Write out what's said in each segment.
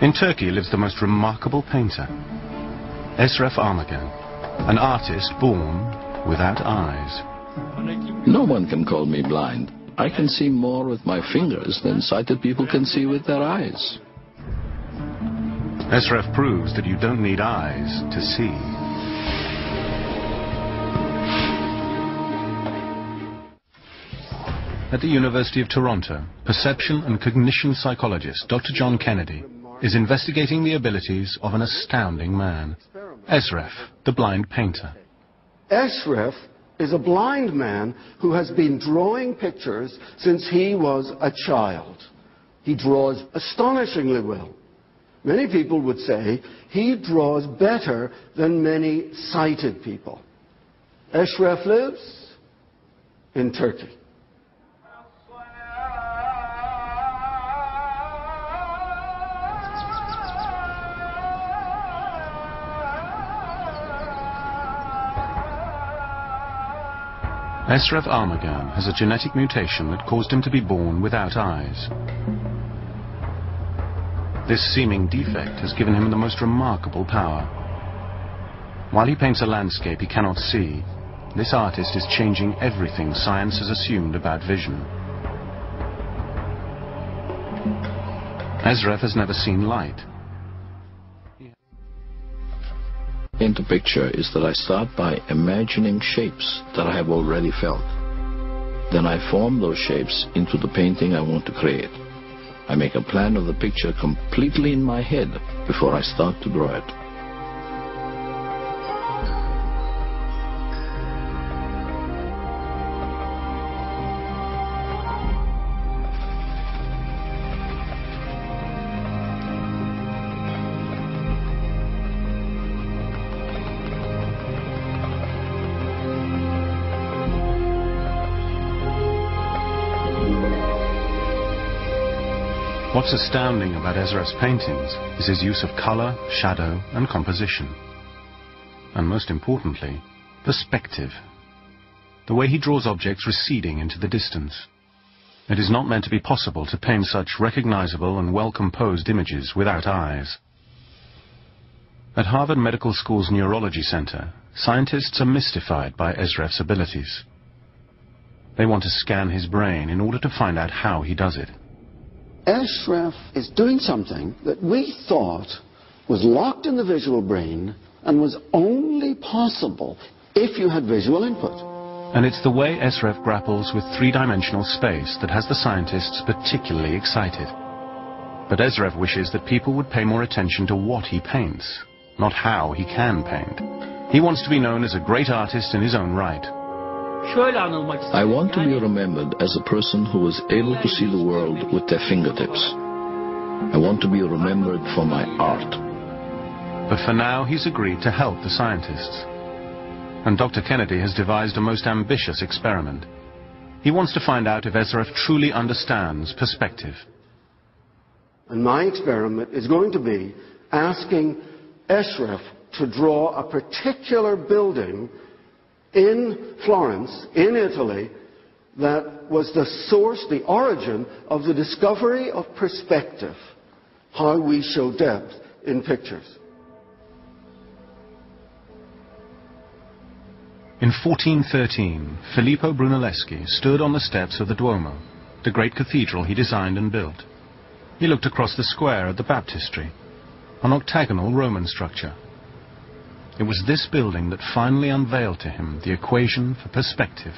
In Turkey lives the most remarkable painter, Esref Armagan, an artist born without eyes. No one can call me blind. I can see more with my fingers than sighted people can see with their eyes. Esref proves that you don't need eyes to see. At the University of Toronto, perception and cognition psychologist Dr. John Kennedy is investigating the abilities of an astounding man, Esref, the blind painter. Esref is a blind man who has been drawing pictures since he was a child. He draws astonishingly well. Many people would say he draws better than many sighted people. Esref lives in Turkey. Esref Armagan has a genetic mutation that caused him to be born without eyes. This seeming defect has given him the most remarkable power. While he paints a landscape he cannot see, this artist is changing everything science has assumed about vision. Esref has never seen light. Into picture is that I start by imagining shapes that I have already felt. Then I form those shapes into the painting I want to create. I make a plan of the picture completely in my head before I start to draw it. What's astounding about Esref's paintings is his use of color, shadow, and composition. And most importantly, perspective. The way he draws objects receding into the distance. It is not meant to be possible to paint such recognizable and well-composed images without eyes. At Harvard Medical School's Neurology Center, scientists are mystified by Esref's abilities. They want to scan his brain in order to find out how he does it. Esref is doing something that we thought was locked in the visual brain and was only possible if you had visual input. And it's the way Esref grapples with three-dimensional space that has the scientists particularly excited. But Esref wishes that people would pay more attention to what he paints, not how he can paint. He wants to be known as a great artist in his own right. I want to be remembered as a person who was able to see the world with their fingertips. I want to be remembered for my art. But for now, he's agreed to help the scientists. And Dr. Kennedy has devised a most ambitious experiment. He wants to find out if Esref truly understands perspective. And my experiment is going to be asking Esref to draw a particular building in Florence, in Italy, that was the source, the origin of the discovery of perspective, how we show depth in pictures. In 1413, Filippo Brunelleschi stood on the steps of the Duomo, the great cathedral he designed and built. He looked across the square at the baptistry, an octagonal Roman structure. It was this building that finally unveiled to him the equation for perspective.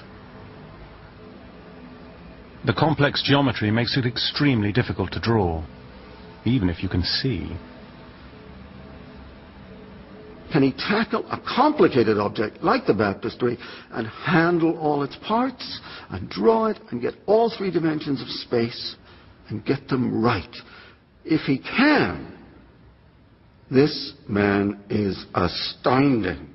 The complex geometry makes it extremely difficult to draw, even if you can see. Can he tackle a complicated object like the baptistry and handle all its parts and draw it and get all three dimensions of space and get them right? If he can, this man is astounding.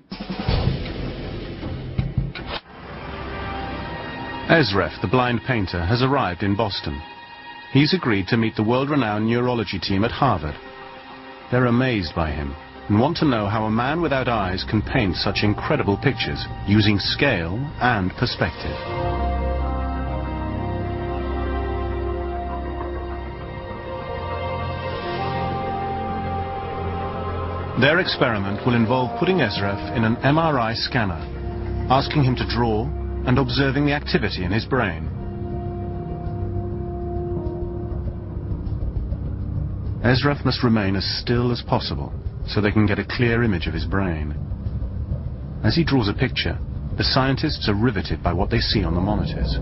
Esref, the blind painter, has arrived in Boston. He's agreed to meet the world-renowned neurology team at Harvard. They're amazed by him and want to know how a man without eyes can paint such incredible pictures using scale and perspective. Their experiment will involve putting Esref in an MRI scanner, asking him to draw and observing the activity in his brain. Esref must remain as still as possible so they can get a clear image of his brain. As he draws a picture, the scientists are riveted by what they see on the monitors.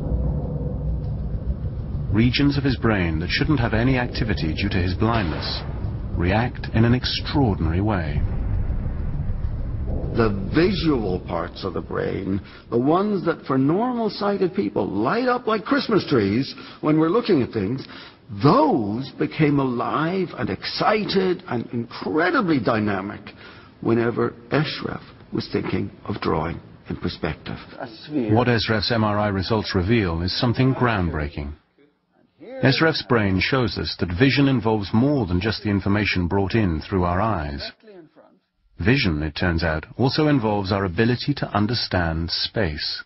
Regions of his brain that shouldn't have any activity due to his blindness react in an extraordinary way. The visual parts of the brain, the ones that for normal sighted people light up like Christmas trees when we're looking at things, those became alive and excited and incredibly dynamic whenever Eshref was thinking of drawing in perspective. What Esref's MRI results reveal is something groundbreaking. Esref's brain shows us that vision involves more than just the information brought in through our eyes. Vision, it turns out, also involves our ability to understand space.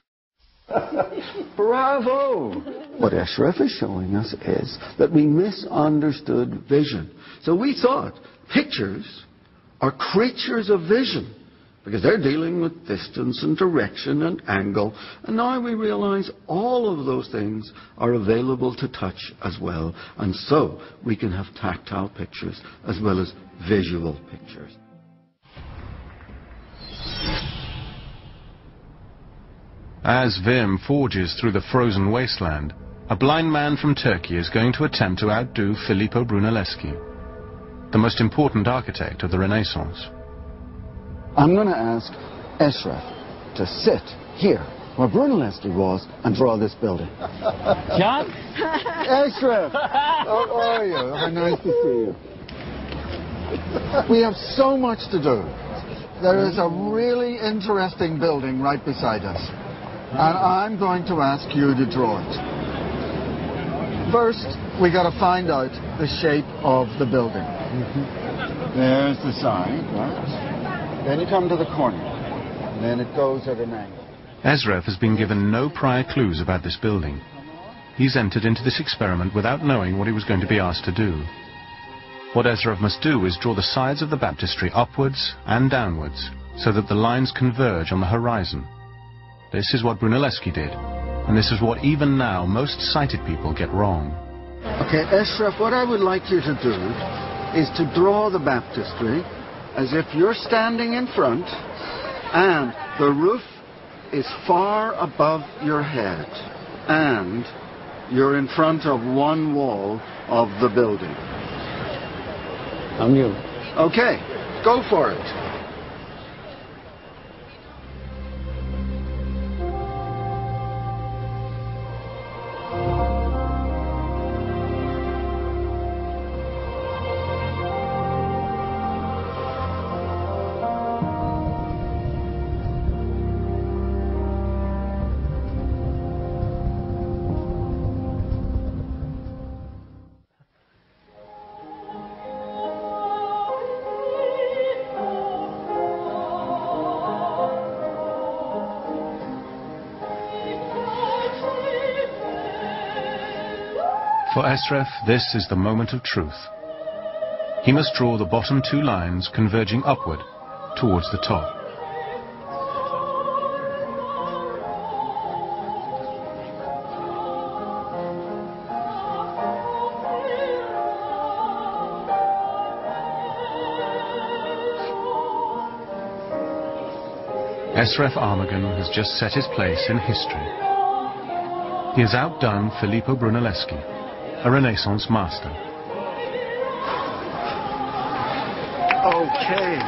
Bravo! What Eshref is showing us is that we misunderstood vision. So we thought pictures are creatures of vision because they're dealing with distance and direction and angle. And now we realize all of those things are available to touch as well. And so we can have tactile pictures as well as visual pictures. As Vim forges through the frozen wasteland, a blind man from Turkey is going to attempt to outdo Filippo Brunelleschi, the most important architect of the Renaissance. I'm going to ask Eshref to sit here where Brunelleschi was and draw this building. John? Eshref! How are you? How nice to see you. We have so much to do. There is a really interesting building right beside us. And I'm going to ask you to draw it. First, we got to find out the shape of the building. Mm-hmm. There's the sign, right? Then you come to the corner. And then it goes at an angle. Esref has been given no prior clues about this building. He's entered into this experiment without knowing what he was going to be asked to do. What Esref must do is draw the sides of the baptistry upwards and downwards so that the lines converge on the horizon. This is what Brunelleschi did, and this is what even now most sighted people get wrong. Okay, Eshref, what I would like you to do is to draw the baptistry as if you're standing in front and the roof is far above your head and you're in front of one wall of the building. I'm you. Okay, go for it. For Esref, this is the moment of truth. He must draw the bottom two lines converging upward towards the top. Esref Armagan has just set his place in history. He has outdone Filippo Brunelleschi, a Renaissance master. Okay.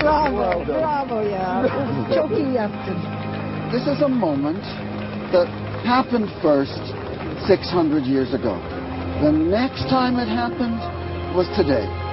Bravo, bravo, ja. Çok iyi. This is a moment that happened first 600 years ago. The next time it happened was today.